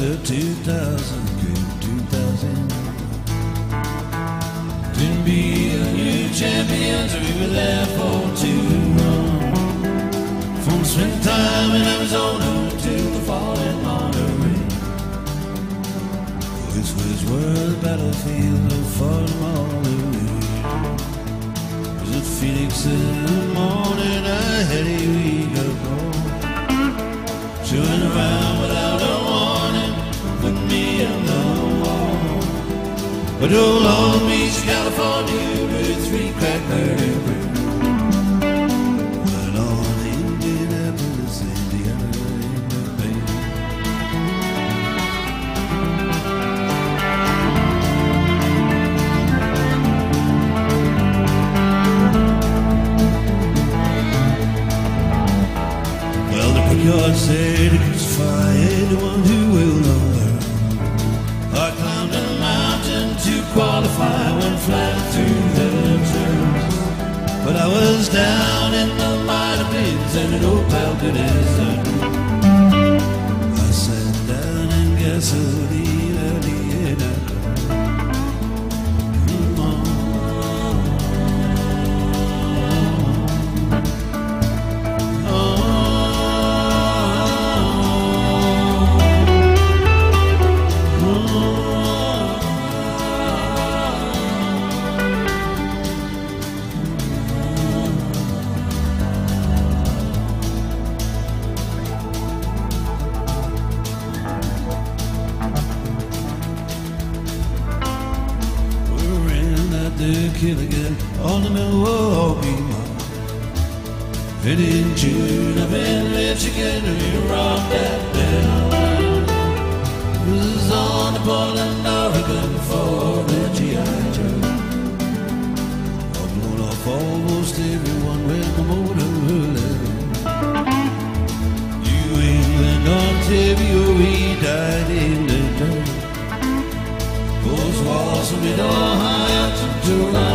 after 2000 came 2000. Didn't be a new champions, we were there for too long. From springtime in Arizona to the fall in Monterey. This was world battlefield of fallen Monterey. Was it Phoenix in the morning? I had a week ago. Chewing around without But oh, Long Beach, California, with three crack murder crew. And on Indianapolis, Indiana, baby. Well, the brickyard said it anyone who will not qualify, went flat through the turns. But I was down in the minor pits and an old pal good as done. I sat down in gasoline they're killing it on the Milwaukee Mile. And in June, I'm in Michigan, we rock that bell. Was on the Portland, Oregon for the GI Joe. I've blown off almost everyone with the motor New England, Ontario, we died in the dirt. Those walls we don't do